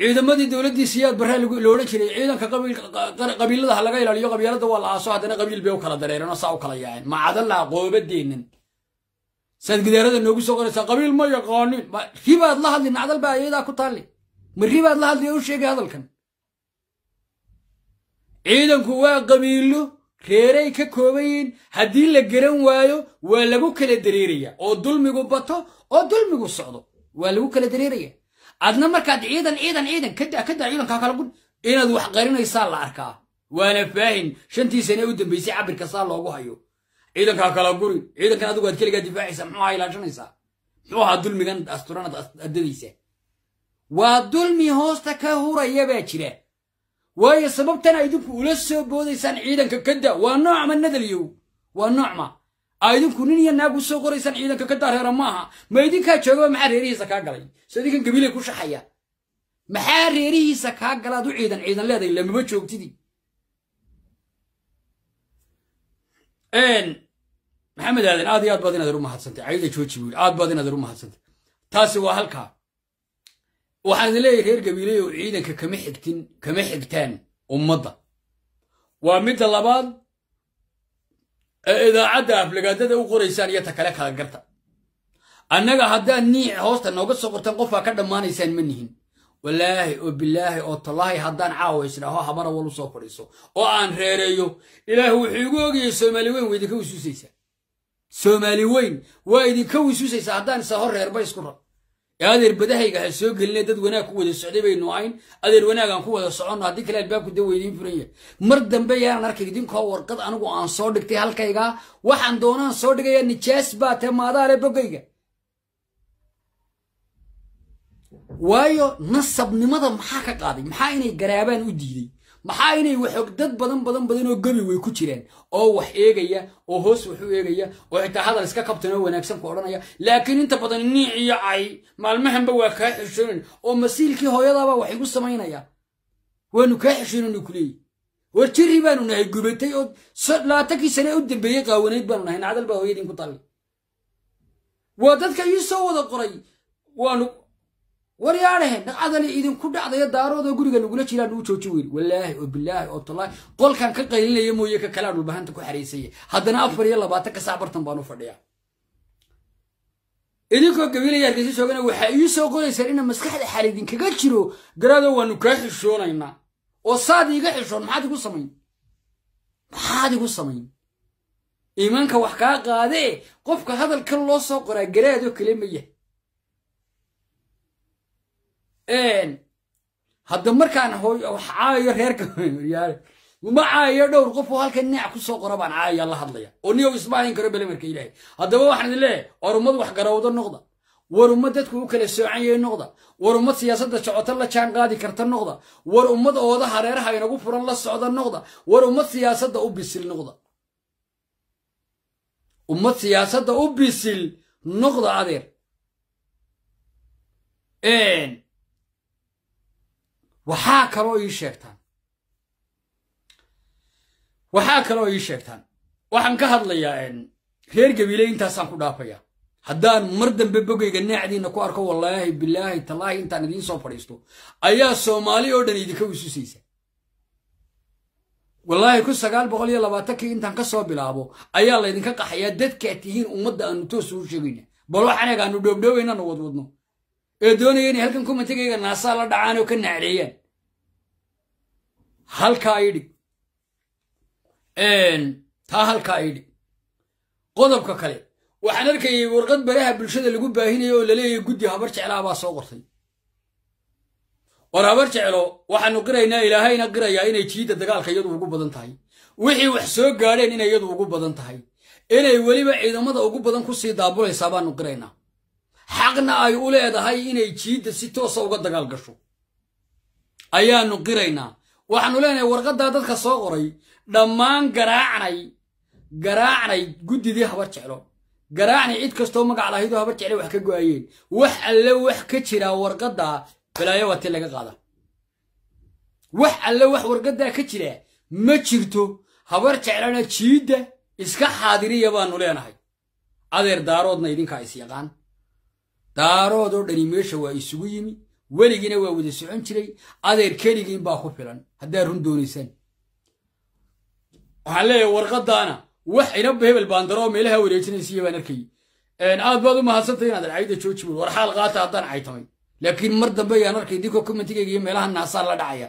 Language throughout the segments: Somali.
ciidamadii dowladdii siyaad barraa la odhan jiray ciidanka qabiilada ha laga ilaaliyo qabiilada waa la aaso haddana qabiil bay u kala dareereen oo saa u kala yaaceen macadallaa qoobadeennan saad gidaarada noogu soo qoraysaa qabiil ma yaqaanin ribaad la hadli nacdal baa ayadaa ku taalli. Ma ribaad la hadli u sheegay hadalkan. Ciidanku waa qabiilo reeray ka kooban yihiin haddii la garan waayo waa lagu kala dareeraya oo dulmigu bato oo dulmigu socdo waa lagu kala dareeraya. Adna markaad ciidan ciidan ciidan kada kada ciidankaa kala gun inaad wax qarinaysaa la arkaa. Waana faahin. Shantii sane u dambaysay cabirka saa loogu hayo. Ciidankaa kala guri ciidankan adigu aad keligaa difaacaysaa muxuu ahaa ilaashanaysaa? Muxuu ahaa dulmigan asturanad addadaysa waa dulmi hoosta ka huraya baa jira. Waayo sababtana idinku ula soo boodaysaan ciidanka kada waa noocma nadalyow waa noocma idinku nin iyo naag u soo qoraysaan ciidanka kada reera maaha. Ma idinkaa joogaba maxaa reerihiisa kaa galay? So idinkan gabiilay ku shaxaya. Maxaa reerihiisa kaa galaad u ciidan? Ciidan leedahay lamaba joogtidii maxamed aadan aad iyo aad baad inaad u mahadsantay cayda jooji buu aad baad inaad u mahadsantay taasi waa halkaa. Waxaan idin leeyahay reer gabiiley oo ciidanka kama xigtin kama xigtaan ummadda. Waa midda labaad ee idaacadda aflagaadada u qoraysaan iyo ta kale kala garta. Annaga haddaad niic hoosta nooga soo qortaan qofkaa ka dhammaanaysaan ma nihin. Walaahi oo bilaahi oo tallaahi haddaan caawa isdhaho habara wal u soo fadhiiso oo aan reereeyo ilaah wuxuu igu ogayay soomaali weyn waa idinka wisuusaysaa soomaali weyn waa idinka wisuusaysaa haddaan isa hor reerba isku ee adeer badahayga ha soo geline dad wanaag ku wada socday baynu ahayn. Adeer wanaagaan ku wada soconno haddii kale albaabku da weydiin furan yahay mar dambe yaanan arkay idinkoo warqad anigu aan soo dhigtay halkaygaa waxaan doonaan soo dhigayaa nijaas baa tee maadaale bogayga waayo nasabnimada maxaa ka qaaday? Maxaa inay garaabaan u diiday maxaa inay waxog dad badan badan badan oo gebi way ku jiraan oo wax eegaya oo hoos wax u eegaya oo xitaa hadal iska kabtan oo wanaagsan ku odhanaya. Laakiin inta badan niic iyo cay maalmahanba waa kaa xishoonin oo masiilkii hooyadaabaa wax igu samaynaya. Waanu kaa xishooninu kuleeyi war jiri baanu nahay gubatay oo labaatankii sane u dambeeyey qaawanayd baanu nahay nacdal baa hooyadiin ku talli waa dadka ii soo wada qoray waanu war yaadhahe dhaqcadani idinku dhacdaya daaroodoo guriga lagula jiraan uu jooji weyri walaahi oo bilaahi oo tallaahi. Qolkan ka qaylinaya mooye ka kalaa dhulbahanta ku xaraysaya haddana afar iyo labaatan ka saac bartan fadhiyaa. Idinkoo gabiilaya hargeysa joogana waxaa ii soo qoraysaan ina maskaxda xal idinkaga jiro. Garaado waanu kaa xishoonaynaa oo saad iiga xishoon maxaad igu samayn? Maxaad igu samayn? Iimaanka wax kaa qaadee qofka hadalkan loo soo qoraa garaadoo kale ma yahay hadda markaan caayo reerka caayo dhowr qof oo halkan ninac ku soo qora baan caaya la hadlaya. Oo niyow ismaahin karo belemarka ilaahay. Haddaba waxaan idin leeyahay war ummad wax garawdo noqda. War ummad dadku u kala soocan noqda. War ummad siyaasadda socoto la jaan qaadi karta noqda. War ummad ooda hareeraha inagu furan la socda noqda. War ummad siyaasadda u bisil noqda. Ummad siyaasadda u bisil noqda adeer waxaa kaloo ii sheegtaan. Waxaa kaloo ii sheegtaan. Waxaan ka hadlayaa reer gabiile intaasaan ku dhaafaya haddaan mar dambe bogayga naacdiinna ku arko wallaahi bilaahi tallaahi intaan idiin soo fadhiisto ayaa soomaali oo dhan idinka wisusaysa wallaahi kun sagaal boqol iyo labaatankii intaan ka soo bilaabo ayaa laydinka qaxayaa dadkaad tihiin ummadda aanu toos ugu sheegayna. Bal waxaan eeg aanu dhoobdhoobaynana wadwadno ee doonaya inay halkan kumantigayga naasaa la dhacaan oo ka nacleeyaan halkaa idhig taa halkaa idhig qodobka kale waxaan arkayay warqad baraha bulshada lagu baahinayo oo la leeyahay guddi habar jeclaa baa soo qortay. War habar jeclo waxaanu qiraynaa ilaahayna qirayaa inay jiidda dagaalka iyadu ugu badan tahay. Wixii wax soo gaadheen inay iyadu ugu badan tahay. Inay weliba ciidamada ugu badan ku sii daabulaysaa baanu qiraynaa xaqna ay u leedahay inay jiidda si toosa uga dagaal gasho. Ayaanu qiraynaa waxaanu leenahay warqaddaa dadka soo qoray dhammaan garaacnay garaacnay guddidii habar jeclo. Garaacnay cid kastoo magac lahaydoo habar jecle wax ka go'ayeen wax alle wax ka jiraa warqaddaa balaayo waa ti laga qaada. Wax alle wax warqaddaa ka jira ma jirto. Habar jeclana jiidda iska xaadiriya baanu leenahay. Adeer daaroodna idinkaa is yaqaan. Daaroodoo dhani meesha waa isugu yimi weligiina waa wada socon jiray adeer keligiin baa ku filan. Haddaad run doonaysaan waxaan leeyahay warqadaana wax inaba hebel baandaro oo meelaha wareejinaysiiya baan arkayay aad baad u mahadsantay inaad cayda jooji xaal qaata haddaan caytamay laakiin mar dambe ayaan arkay dinkoo commentigayga meelaha naasaa la dhacaya.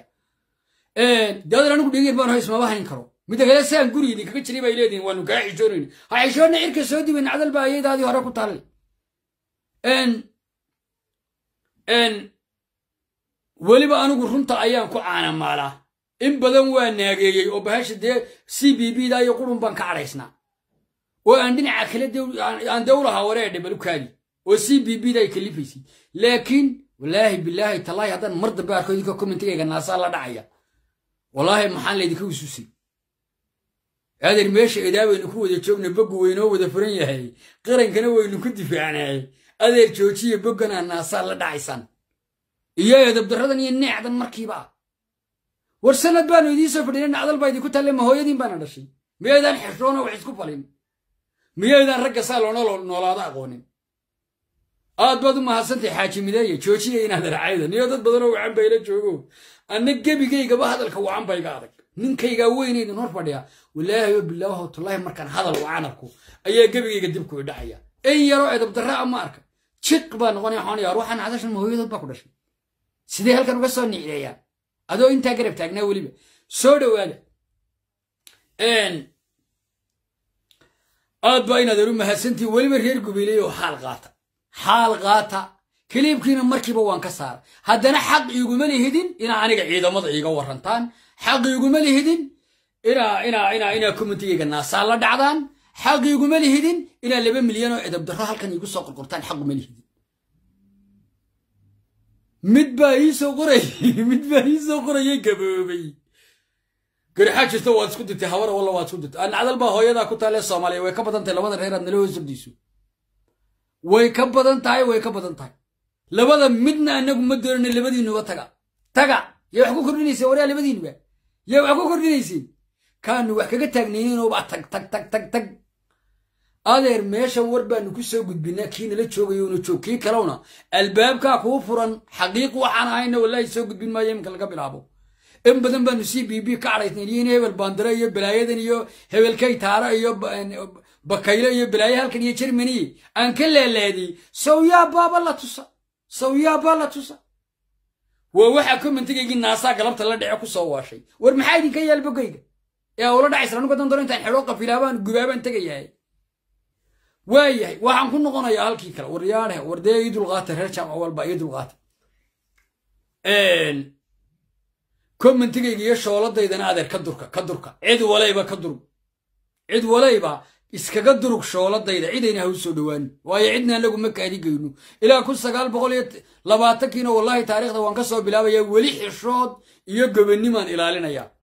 Adeer anigu dhegeen baan hays maba hayn karo. Midda kale saan guri idinkaga jiray bay leedihin waanu kaa xishoonayni ha xishoonna cirka soo diben cadal baa ayadaadii hore ku taallay weliba anigu runta ayaan ku caanamaalaa in badan waa naageeyey oo bahasha dee c b b da iyo qurun baan ka cadhaysnaa oo aan dhinaca kale aan dawlaha wareedhe balukaadi oo c b b da ay kalifaysay laakiin wallaahi bilaahi tallaahi haddaan mar dambe arko idinka commentigayga naasaa la dhacaya wallaahi maxaan laydinka ususay adeer meesha edaa waynu ku wada joogna boggu waynoo wada furan yahay qarankana waynu ku difaacnay. Adeer joojiya bogganaa naasaa la dhacaysaan iyo edabdaradan iyo neecdan markiiba. War sanad baanu idiinsoo fadhina nacdal baa idinku talle ma hooyadiin baana dhashay. Miyaydaan xishoona wax isku falin miyaydaan ragga saa loona noolaado aqoonin. Aad baad u mahadsantahay xaaji joojiya inaad arcayda niyo dad badanoo wacan bayla joogo. Anna gebigaygaba hadalka wacan bayga adag. Ninkaygaa weynaydin hor fadhiya walaahi watullaahi markaan hadal wacan arko ayaa gebigayga dibku i dhacaya. In yaroo edabdarra ama arka. Jiq baa noqonaya xoonaya ruuxan cadashan ma hooyadood baa ku dhashay sidee halkan uga soo nicdeeyaan adoo intaa garab taagnaa weliba. Soo dhowaada. Aad baa inaad aru mahadsantii weliba reer gubeeley oo xaal qaata. Xaal qaata. Kaliibkiina markiiba waan ka saara. Haddana xaq iiguma lihidin inaa aniga ciidamada iiga warantaan. Xaq iiguma lihidin inaa inaa inaa inaa commentigayga naasaa la dhacdaan. Xaq iiguma lihidin inaa laba milyan oo edabdarro halkan iigu soo qorqortaan xaquma lihidin mid baa iisoo qorayay mid baa iisoo qorayay gaboobay. Garixaa jirto waad isku dirtay hawara walla waad isku dirtay nacdal baa hooyadaa ku taalee soomaaliya way ka badan tahay labada reer aad nala hoos way ka badan tahay way ka badan tahay. Labada midna anagu ma doonana labadiinuba taga. Taga! Yaa wax ku kordhinaysa waryaa labadiinuba yaa wax ku kordhinaysiin. Kaanu wax kaga taagnayninuba tag tag tag tag tag adeer meeshan war baanu ku soo gudbinaa kii nala joogayona joog. Kii kalewna albaabkaa kuu furan xaqiiq waxaan ahayna wallaahi soo gudbin maayo iminka laga bilaabo. In badan baanu c b b ka cadhaysnayn iyo in hebel baandare iyo balaayadan iyo hebelkay taara iyo bakayle iyo balaayo halkan iyo jermany aan ka leelaadiyey sawyaa baaba la tusa sawyaa baa la tusa. Waa waxaa commentigaygii naasaa galabta la dhece ku soo waashay. War maxaa idinka yaal bogayga? Ee ula dhacaysa anuga dan intaan xidhoo qafilaabaan gubaabaan tegayahay waayahay waxaan ku noqonayaa halkii kale. War yaadhe war dee ii reer jaamac walba ii commentigayga iyo shooladaydana adeer ka durka ka durka. Cid walayba ka durug. Cid walayba iskaga durug shooladayda cidayna ha u soo dhowaanin waayo cidna anagu ma kaadigayno ilaa kun sagaal boqol iyo labaatankiina wallaahi taariikhda waan ka soo bilaabaya weli xishood iyo gobanimaan ilaalinaya